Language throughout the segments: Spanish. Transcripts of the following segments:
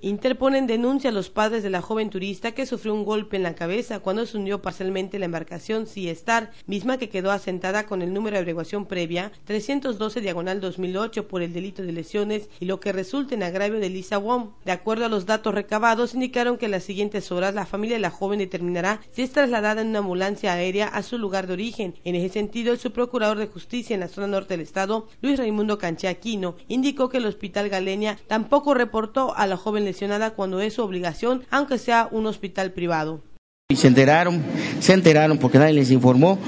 Interponen denuncia a los padres de la joven turista que sufrió un golpe en la cabeza cuando se hundió parcialmente la embarcación Sea Star, misma que quedó asentada con el número de averiguación previa 312 diagonal 2008 por el delito de lesiones y lo que resulta en agravio de Lisa Wong. De acuerdo a los datos recabados, indicaron que en las siguientes horas la familia de la joven determinará si es trasladada en una ambulancia aérea a su lugar de origen. En ese sentido, el subprocurador de justicia en la zona norte del estado, Luis Raimundo Canché Aquino, indicó que el hospital Galenia tampoco reportó a la joven lesionada cuando es su obligación, aunque sea un hospital privado. Y se enteraron, se enteraron porque nadie les informó.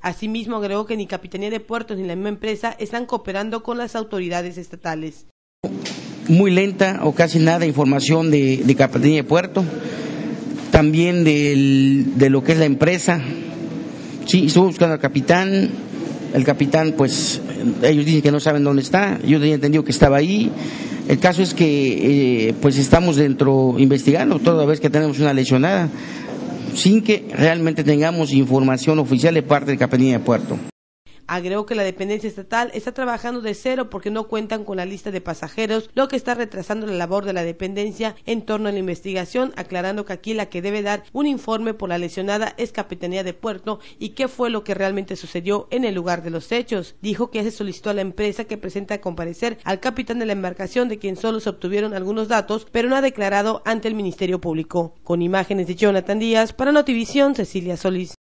Asimismo, agregó que ni Capitanía de Puertos ni la misma empresa están cooperando con las autoridades estatales. Muy lenta o casi nada información de, de Capitanía de Puerto, también del, de lo que es la empresa. Sí, estuvo buscando al capitán, el capitán, pues, ellos dicen que no saben dónde está, yo tenía entendido que estaba ahí, el caso es que eh, pues estamos dentro investigando toda vez que tenemos una lesionada sin que realmente tengamos información oficial de parte de Capitanía de Puerto. Agregó que la dependencia estatal está trabajando de cero porque no cuentan con la lista de pasajeros, lo que está retrasando la labor de la dependencia en torno a la investigación, aclarando que aquí la que debe dar un informe por la lesionada es Capitanía de Puerto y qué fue lo que realmente sucedió en el lugar de los hechos. Dijo que se solicitó a la empresa que presenta a comparecer al capitán de la embarcación de quien solo se obtuvieron algunos datos, pero no ha declarado ante el Ministerio Público. Con imágenes de Jonathan Díaz para Notivisión, Cecilia Solís.